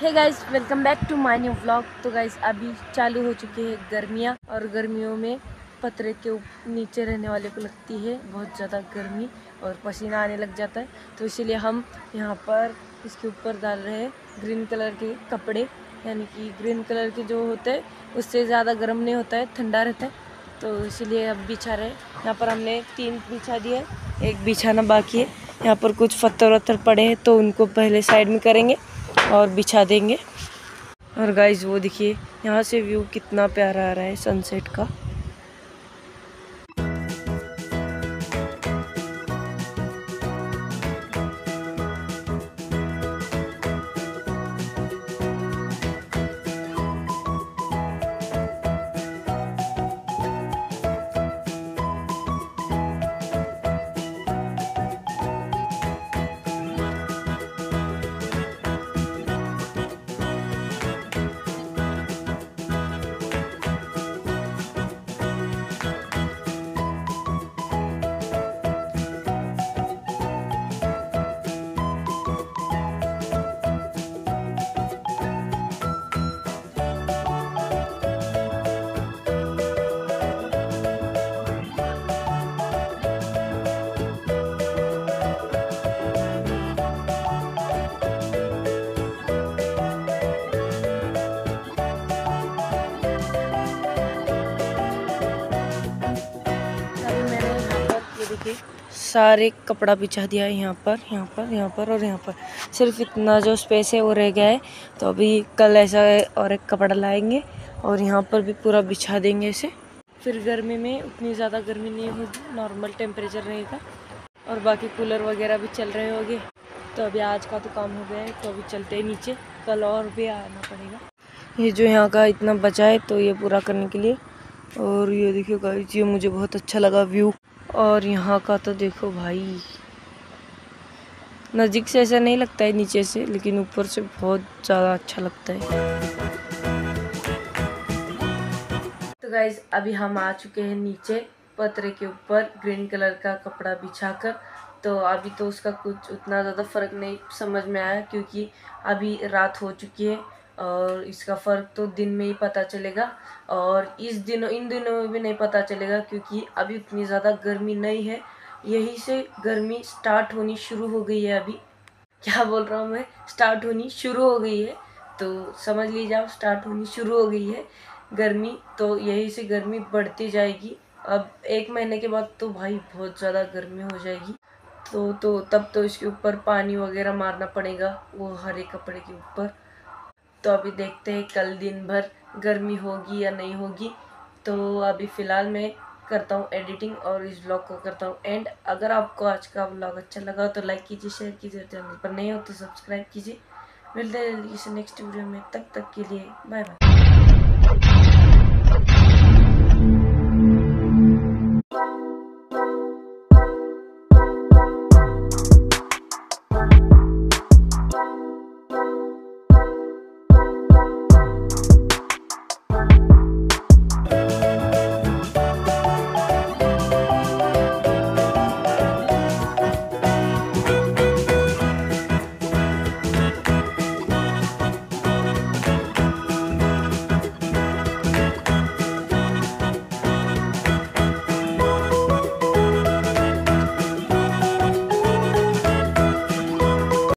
Hey guys welcome back to my new vlog तो guys अभी चालू हो चुकी है गर्मियाँ और गर्मियों में पतरे के नीचे रहने वाले को लगती है बहुत ज़्यादा गर्मी और पसीना आने लग जाता है। तो इसीलिए हम यहाँ पर इसके ऊपर डाल रहे हैं ग्रीन कलर के कपड़े। यानी कि ग्रीन कलर के जो होते हैं, उससे ज़्यादा गर्म नहीं होता है, ठंडा रहता है। तो इसीलिए अब बिछा रहे हैं। यहाँ पर हमने तीन बिछा दिए एक बिछाना बाकी है। यहाँ पर कुछ पत्थर वत्थर पड़े हैं तो उनको पहले साइड में करेंगे। और बिछा देंगे। और गाइज़ वो देखिए, यहाँ से व्यू कितना प्यारा आ रहा है सनसेट का। देखिए सारे कपड़ा बिछा दिया है यहाँ पर यहाँ पर यहाँ पर और यहाँ पर। सिर्फ़ इतना जो स्पेस है वो रह गया है। तो अभी कल ऐसा और एक कपड़ा लाएँगे और यहाँ पर भी पूरा बिछा देंगे इसे। फिर गर्मी में उतनी ज़्यादा गर्मी नहीं होगी नॉर्मल टेम्परेचर रहेगा। और बाकी कूलर वगैरह भी चल रहे होंगे। तो अभी आज का तो काम हो गया है तो अभी चलते हैं नीचे। कल और भी आना पड़ेगा। ये जो यहाँ का इतना बचा है तो ये पूरा करने के लिए। और ये देखियो गाइस ये मुझे बहुत अच्छा लगा व्यू और यहाँ का तो देखो भाई। नज़दीक से ऐसा नहीं लगता है, नीचे से, लेकिन ऊपर से बहुत ज़्यादा अच्छा लगता है। तो गाइज़ अभी हम आ चुके हैं नीचे पतरे के ऊपर ग्रीन कलर का कपड़ा बिछाकर। तो अभी तो उसका कुछ उतना ज़्यादा फ़र्क नहीं समझ में आया, क्योंकि अभी रात हो चुकी है। और इसका फ़र्क तो दिन में ही पता चलेगा और इस दिनों, इन दिनों में भी नहीं पता चलेगा क्योंकि अभी उतनी ज़्यादा गर्मी नहीं है। यही से गर्मी स्टार्ट होनी शुरू हो गई है अभी। क्या बोल रहा हूँ मैं? स्टार्ट होनी शुरू हो गई है। तो समझ लीजिए आप स्टार्ट होनी शुरू हो गई है। गर्मी तो यही से गर्मी बढ़ती जाएगी। अब एक महीने के बाद तो भाई बहुत ज़्यादा गर्मी हो जाएगी। तो तो तब तो इसके ऊपर पानी वगैरह मारना पड़ेगा, वो हरे कपड़े के ऊपर। तो अभी देखते हैं कल दिन भर गर्मी होगी या नहीं होगी। तो अभी फ़िलहाल मैं करता हूँ एडिटिंग और इस ब्लॉग को करता हूँ एंड अगर आपको आज का ब्लॉग अच्छा लगा तो लाइक कीजिए शेयर कीजिए चैनल पर नहीं हो तो सब्सक्राइब कीजिए। मिलते हैं नेक्स्ट वीडियो में तब तक, तक के लिए बाय बाय